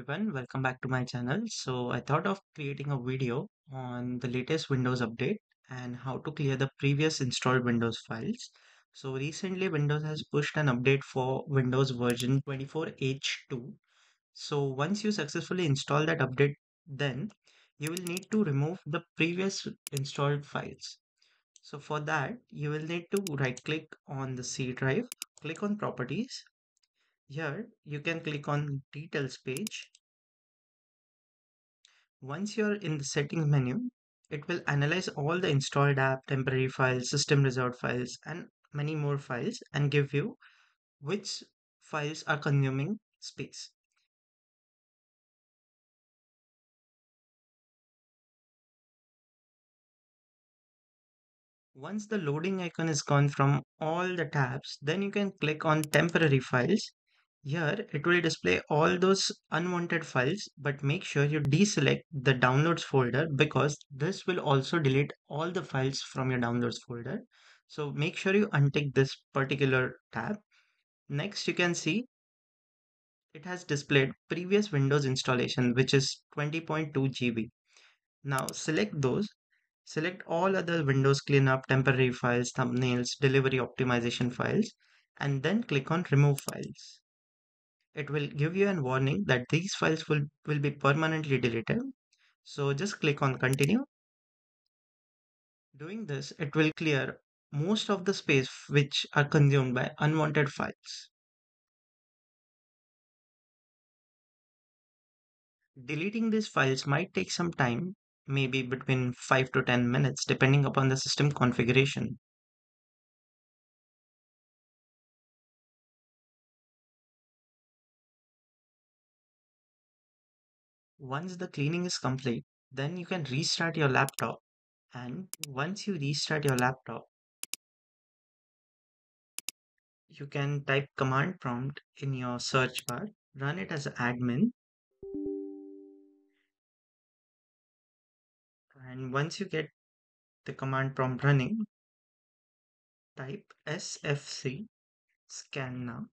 everyone, welcome back to my channel. So I thought of creating a video on the latest Windows update and how to clear the previous installed Windows files. So recently Windows has pushed an update for Windows version 24H2. So once you successfully install that update, then you will need to remove the previous installed files. So for that, you will need to right click on the C drive, click on properties here you can click on details page. Once you're in the settings menu, it will analyze all the installed app, temporary files, system reserved files, and many more files and give you which files are consuming space. Once the loading icon is gone from all the tabs, then you can click on temporary files here it will display all those unwanted files but make sure you deselect the downloads folder because this will also delete all the files from your downloads folder. So make sure you untick this particular tab. Next you can see it has displayed previous Windows installation which is 20.2 GB. Now select those select all other Windows cleanup, temporary files, thumbnails, delivery optimization files, and then click on remove files it will give you a warning that these files will, will be permanently deleted. So just click on continue. Doing this, it will clear most of the space which are consumed by unwanted files. Deleting these files might take some time, maybe between 5 to 10 minutes depending upon the system configuration. Once the cleaning is complete, then you can restart your laptop. And once you restart your laptop, you can type command prompt in your search bar, run it as admin. And once you get the command prompt running, type sfc scan now.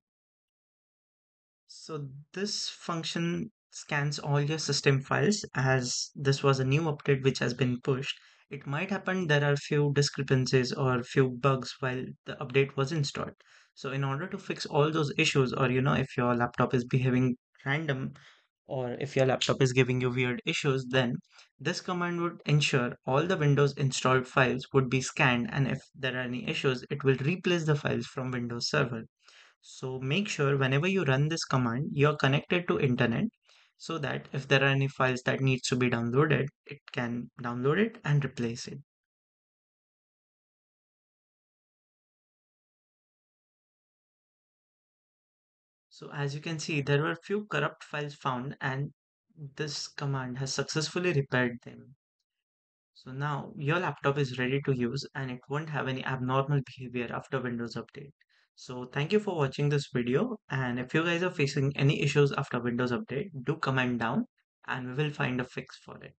So this function scans all your system files as this was a new update which has been pushed. It might happen there are few discrepancies or few bugs while the update was installed. So in order to fix all those issues or you know if your laptop is behaving random or if your laptop is giving you weird issues then this command would ensure all the Windows installed files would be scanned and if there are any issues it will replace the files from Windows Server. So make sure whenever you run this command you're connected to internet so that if there are any files that needs to be downloaded, it can download it and replace it. So as you can see, there were few corrupt files found and this command has successfully repaired them. So now your laptop is ready to use and it won't have any abnormal behavior after Windows Update. So thank you for watching this video and if you guys are facing any issues after Windows Update, do comment down and we will find a fix for it.